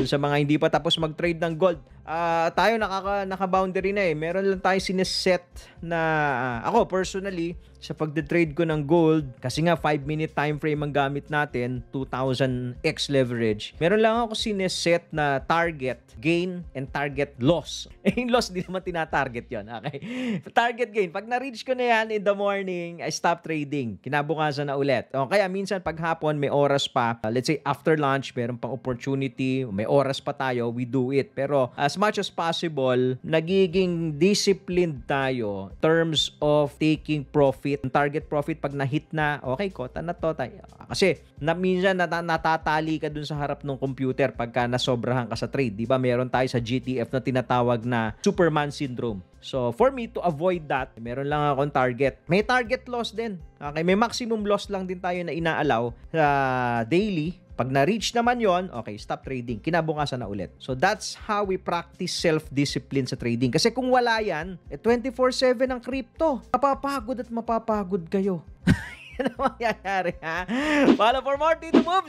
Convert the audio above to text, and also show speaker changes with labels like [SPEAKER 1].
[SPEAKER 1] Dun sa mga hindi pa tapos mag-trade ng gold, ah, tayo nakaka, naka-boundary na eh. Meron lang tayo sineset na, ah, ako personally, sa pagde-trade ko ng gold, kasi nga 5 minute time frame ang gamit natin, 2000x leverage. Meron lang ako sineset na target gain and target loss. Eh, yung loss di naman tinatarget yon Okay? Target gain. Pag na-reach ko na yan in the morning, I stop trading. Kinabukasan na ulit. O, kaya minsan pag hapon, may oras pa. Uh, let's say after lunch, meron pang opportunity, may oras pa tayo, we do it. Pero as much as possible, nagiging disciplined tayo terms of taking profit. Target profit pag na-hit na, okay, kota na to. Tayo. Kasi na, minsan nat- natatali ka dun sa harap ng computer pagka nasobrahan ka sa trade. Di ba? Meron tayo sa GTF na tinatawag na Superman Syndrome. So, for me to avoid that, meron lang akong target. May target loss din. Okay, may maximum loss lang din tayo na inaalaw sa daily. Pag na-reach naman yon, okay, stop trading. Kinabukasan na ulit. So, that's how we practice self-discipline sa trading. Kasi kung wala yan, eh 24-7 ang crypto. Mapapagod at mapapagod kayo. yan ang mangyayari, ha? Follow for more Tito Moves!